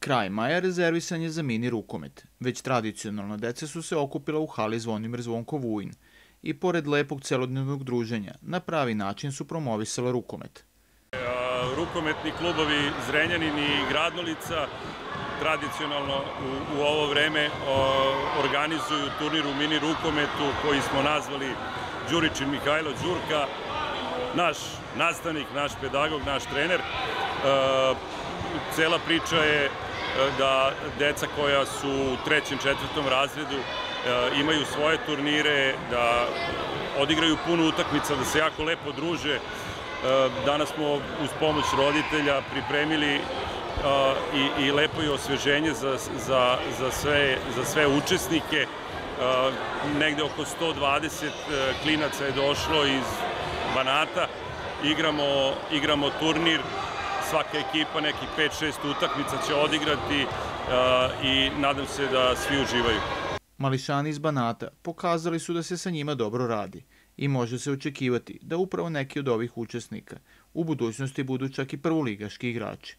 Kraj maja rezervisan je za mini rukomet. Već tradicionalno deca su se okupila u hali Zvonimir Zvonko Vujin i pored lepog celodnevnog druženja na pravi način su promovisala rukomet. Rukometni klubovi Zrenjanin i Gradnolica tradicionalno u, ovo vreme organizuju turnir u mini rukometu koji smo nazvali Đuričin Mihajlo Đurka, naš nastavnik, naš pedagog, naš trener. Cela priča je da deca koja su u trećem, četvrtom razredu imaju svoje turnire, da odigraju puno utakmica, da se jako lepo druže. Danas smo uz pomoć roditelja pripremili i, i lepo je osveženje za, za, za, sve, za sve učesnike. Negde oko 120 klinaca je došlo iz Banata. Igramo, igramo turnir svaka ekipa nekih 5-6 utakmica će odigrati i nadam se da svi uživaju. Mališani iz Banata pokazali su da se sa njima dobro radi i može se očekivati da upravo neki od ovih učesnika u budućnosti budu čak i prvoligaški igrači.